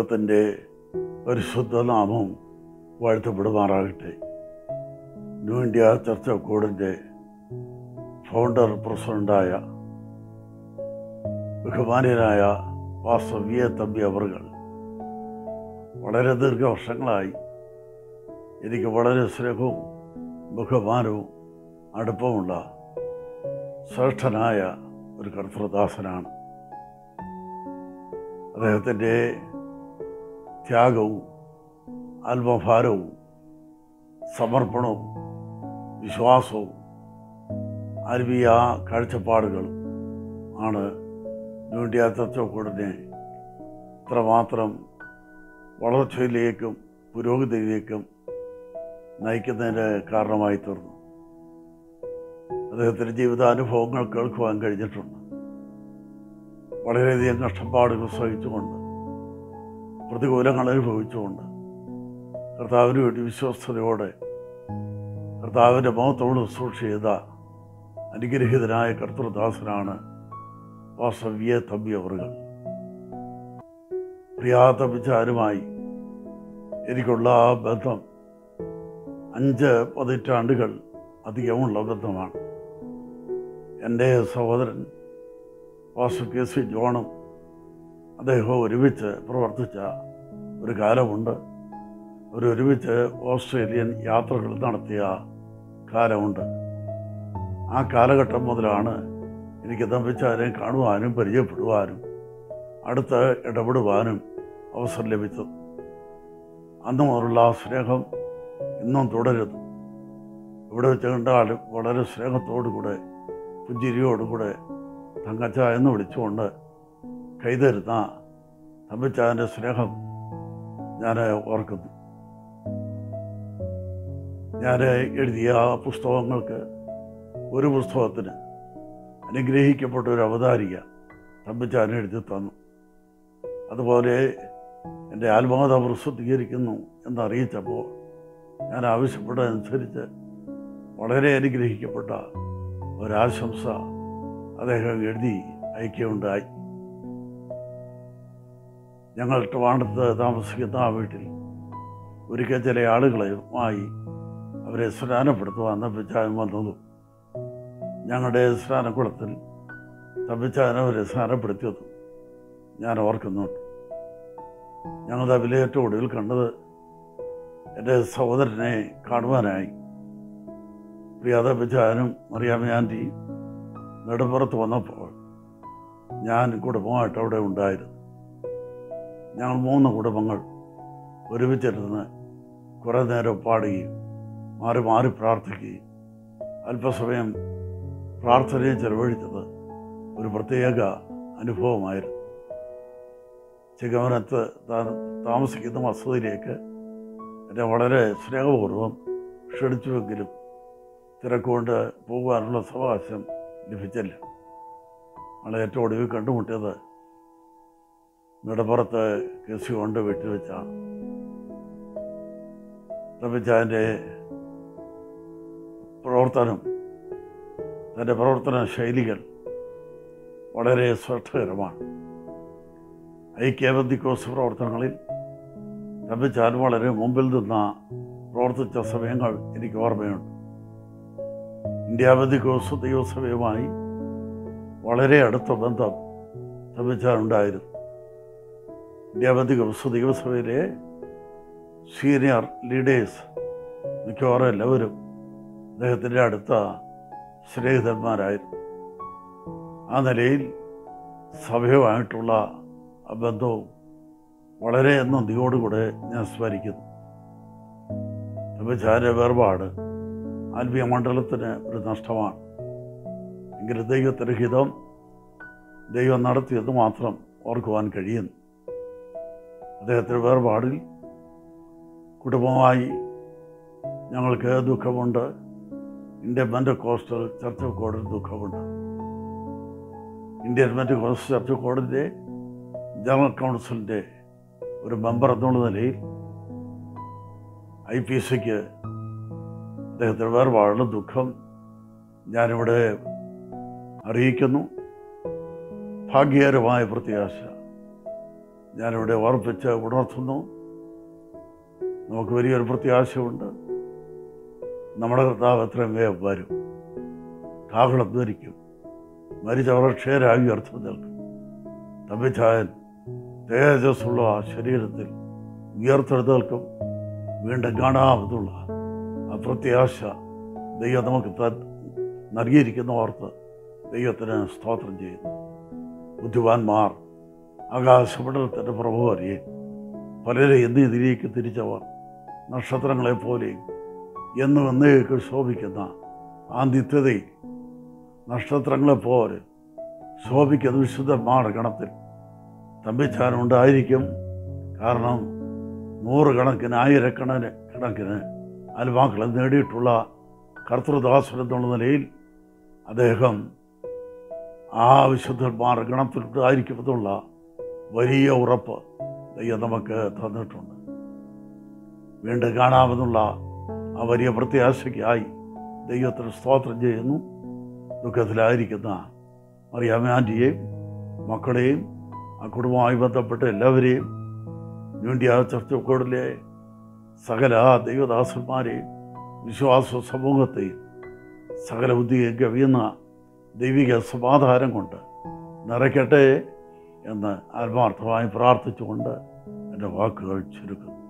ദൈവത്തിന്റെ പരിശുദ്ധ നാമം വാഴ്ത്തപ്പെടുമാറാകട്ടെ. ന്യൂ ഇന്ത്യ ചർച്ച ഓഫ് ഗോഡിന്റെ ഫൗണ്ടർ പ്രസിഡന്റായ ബഹുമാന്യനായ പാസ്റ്റർ വി എ തമ്പി അവർകൾ വളരെ ദീർഘവർഷങ്ങളായി എനിക്ക് വളരെ സ്നേഹവും ബഹുമാനവും അടുപ്പമുള്ള ശ്രേഷ്ഠനായ ഒരു കർത്തൃദാസനാണ്. അദ്ദേഹത്തിന്റെ ത്യാഗവും ആത്മഭാരവും സമർപ്പണവും വിശ്വാസവും ആത്മീയ കാഴ്ചപ്പാടുകളും ആണ് ന്യൂ ഇന്ത്യ ചർച്ചക്കൂടിനെ ഇത്രമാത്രം വളർച്ചയിലേക്കും പുരോഗതിയിലേക്കും നയിക്കുന്നതിന് കാരണമായി തീർന്നു. അദ്ദേഹത്തിന്റെ ജീവിതാനുഭവങ്ങൾ കേൾക്കുവാൻ കഴിഞ്ഞിട്ടുണ്ട്. വളരെയധികം കഷ്ടപ്പാടുകൾ സഹിച്ചുകൊണ്ട് പ്രതികൂലങ്ങൾ അനുഭവിച്ചുകൊണ്ട് കർത്താവിന് വേണ്ടി വിശ്വസ്തയോടെ കർത്താവിന്റെ മുഖത്തോട് സൂക്ഷ ചെയ്ത അനുഗ്രഹീതനായ കർത്തൃദാസനാണ് വാസവ്യ തമ്പി അവറുകൾ. പ്രിയാത്ത വിചാരുമായി എനിക്കുള്ള ആ ബന്ധം അഞ്ച് പതിറ്റാണ്ടുകൾ അധികമുള്ള ബന്ധമാണ്. എന്റെ സഹോദരൻ വാസു കെ സി ജോണും അദ്ദേഹം ഒരുമിച്ച് പ്രവർത്തിച്ച ഒരു കാലമുണ്ട്. അവരൊരുമിച്ച് ഓസ്ട്രേലിയൻ യാത്രകൾ നടത്തിയ കാലമുണ്ട്. ആ കാലഘട്ടം മുതലാണ് എനിക്ക് തമ്പിച്ചാരെ കാണുവാനും പരിചയപ്പെടുവാനും അടുത്ത് ഇടപെടുവാനും അവസരം ലഭിച്ചത്. അന്ന് മുതലുള്ള ആ സ്നേഹം ഇന്നും തുടരുന്നു. ഇവിടെ വെച്ച് കണ്ടാലും വളരെ സ്നേഹത്തോടു കൂടെ പുഞ്ചിരിയോടുകൂടെ തങ്കച്ച എന്ന് വിളിച്ചുകൊണ്ട് കൈതരുന്ന തമ്പിച്ചാന്റെ സ്നേഹം ഞാൻ ഓർക്കുന്നു. ഞാൻ എഴുതിയ പുസ്തകങ്ങൾക്ക് ഒരു പുസ്തകത്തിന് അനുഗ്രഹിക്കപ്പെട്ട ഒരു അവതാരിക തമ്പിച്ചാൻ എഴുതി തന്നു. അതുപോലെ എന്റെ ആത്മകഥ പ്രസിദ്ധീകരിക്കുന്നു എന്നറിയിച്ചപ്പോൾ ഞാൻ ആവശ്യപ്പെട്ടതനുസരിച്ച് വളരെ അനുഗ്രഹിക്കപ്പെട്ട ഒരാശംസ അദ്ദേഹം എഴുതി അയക്കുകയുണ്ടായി. ഞങ്ങൾ ട്രിവാണ്ടത്ത് താമസിക്കുന്ന ആ വീട്ടിൽ ഒരിക്കൽ ചില ആളുകളുമായി അവരെ സ്നാനപ്പെടുത്തുവാൻ തമ്പിച്ചാൻ വന്നതും ഞങ്ങളുടെ സ്നാനക്കുളത്തിൽ തമ്പിച്ചാൻ അവരെ സ്നാനപ്പെടുത്തിയതും ഞാൻ ഓർക്കുന്നുണ്ട്. ഞങ്ങൾ ഏറ്റവും ഒടുവിൽ കണ്ടത് എന്റെ സഹോദരനെ കാണുവാനായി. പ്രിയാതപ്പിച്ചാനും മറിയാമ്മയാന്റെയും നെടുമ്പുറത്ത് വന്നപ്പോൾ ഞാൻ കുടുംബമായിട്ട് അവിടെ ഉണ്ടായിരുന്നു. ഞങ്ങൾ മൂന്ന് കുടുംബങ്ങൾ ഒരുമിച്ചിരുന്ന് കുറേ നേരം പാടുകയും മാറി മാറി പ്രാർത്ഥിക്കുകയും അല്പസമയം പ്രാർത്ഥനയെ ചെലവഴിച്ചത് ഒരു പ്രത്യേക അനുഭവമായിരുന്നു. ചികമനത്ത് താൻ താമസിക്കുന്ന വസതിയിലേക്ക് എന്നെ വളരെ സ്നേഹപൂർവം ക്ഷണിച്ചുവെങ്കിലും തിരക്കുകൊണ്ട് പോകുവാനുള്ള സവകാശം ലഭിച്ചില്ല. ഞങ്ങൾ ഏറ്റവും ഒടുവിൽ കണ്ടുമുട്ടിയത് നെടുപ്പുറത്ത് കേസി കൊണ്ട് വെട്ടിവെച്ചാണ് റബിച്ചാന്റെ പ്രവർത്തനം തന്റെ പ്രവർത്തന ശൈലികൾ വളരെ ശ്രദ്ധകരമാണ് ഐക്യബന്ധിക്കോസ് പ്രവർത്തനങ്ങളിൽ റബിച്ചാൻ വളരെ മുമ്പിൽ നിന്ന പ്രവർത്തിച്ച സമയങ്ങൾ എനിക്ക് ഓർമ്മയുണ്ട്. ഇന്ത്യാബന്ധിക്കോസ് ദൈവസഭയുമായി വളരെ അടുത്ത ബന്ധം തമ്മിച്ചാനുണ്ടായിരുന്നു ഇന്ത്യാബന്ധികോസ് ദൈവസഭയിലെ സീനിയർ ലീഡേഴ്സ് മിക്കവാറും എല്ലാവരും അദ്ദേഹത്തിന്റെ അടുത്ത സ്നേഹിതന്മാരായിരുന്നു. ആ നിലയിൽ സഭയുമായിട്ടുള്ള ബന്ധവും വളരെ നന്ദിയോടുകൂടെ ഞാൻ സ്മരിക്കുന്നു. തമ്മിച്ചാന്റെ വേർപാട് ആത്മീയ മണ്ഡലത്തിന് ഒരു നഷ്ടമാണ്. എങ്കിലും ദൈവത്തിന് ഹിതം ദൈവം നടത്തിയത് മാത്രം ഓർക്കുവാൻ കഴിയുന്നു. അദ്ദേഹത്തിന്റെ വേർപാടിൽ കുടുംബമായി ഞങ്ങൾക്ക് ദുഃഖമുണ്ട്. ഇന്ത്യൻ മെന്റ് കോസ്റ്റൽ ചർച്ച് കോഡിൽ ദുഃഖമുണ്ട്. ഇന്ത്യൻ മെന്റ് കോസ്റ്റൽ ചർച്ച് ഓഫ് ജനറൽ കൗൺസിലിന്റെ ഒരു മെമ്പർ എന്നുള്ള നിലയിൽ ഐ പി സിക്ക് അദ്ദേഹത്തിന്റെ വേർപാടുള്ള ദുഃഖം ഞാനിവിടെ അറിയിക്കുന്നു. ഭാഗ്യകരമായ പ്രത്യാശ. ഞാനിവിടെ ഓർപ്പിച്ച് ഉണർത്തുന്നു. നമുക്ക് വലിയൊരു പ്രത്യാശയുണ്ട്. നമ്മുടെ കർത്താവ് എത്രയും വേഗം വരും. കാഹളം ധരിക്കും. മരിച്ചവർ ക്ഷേരായി ഉയർത്തി നിൽക്കും. തമ്പിച്ചായൻ തേജസ്സുള്ള ആ ശരീരത്തിൽ ഉയർത്തെടുത്തേൽക്കും വീണ്ടും കാണാമെന്നുള്ള ആ പ്രത്യാശ ദൈവം നമുക്ക് നൽകിയിരിക്കുന്ന ഓർത്ത് ദൈവത്തിന് സ്തോത്രം ചെയ്യുന്നു. ബുദ്ധിമാന്മാർ അറിയേ. പലരെ എന്ന് എതിരേക്ക് തിരിച്ചവർ നക്ഷത്രങ്ങളെ പോലെയും എന്നും എന്നേക്ക് ശോഭിക്കുന്ന ആ നിത്യതയിൽ നക്ഷത്രങ്ങളെപ്പോലെ ശോഭിക്കുന്ന വിശുദ്ധന്മാരുടെ ഗണത്തിൽ തമ്പിച്ചാനുണ്ടായിരിക്കും കാരണം നൂറുകണക്കിന് ആയിരക്കണക്കിന് കണക്കിന് അൽവാക്കളെ നേടിയിട്ടുള്ള കർത്തൃദാസൻ എന്നുള്ള നിലയിൽ അദ്ദേഹം ആ വിശുദ്ധന്മാർ ഗണത്തിലുണ്ടായിരിക്കുമെന്നുള്ള വലിയ ഉറപ്പ് ദൈവം നമുക്ക് തന്നിട്ടുണ്ട്. വീണ്ടും കാണാമെന്നുള്ള ആ വലിയ പ്രത്യാശയ്ക്കായി ദൈവത്തിന് സ്തോത്രം ചെയ്യുന്നു. ദുഃഖത്തിലായിരിക്കുന്ന മറിയാമാന്റിയെയും മക്കളെയും ആ കുടുംബവുമായി ബന്ധപ്പെട്ട എല്ലാവരെയും ന്യൂണ്ടിയ ചർച്ചക്കോടിലെ സകല ദൈവദാസന്മാരെയും വിശ്വാസ സമൂഹത്തെയും സകല ബുദ്ധിയെ കവിയുന്ന ദൈവിക സമാധാനം കൊണ്ട് നിറയ്ക്കട്ടെ. എന്ന് ആത്മാർത്ഥമായി പ്രാർത്ഥിച്ചുകൊണ്ട് എന്റെ വാക്കുകൾ ചുരുക്കുന്നു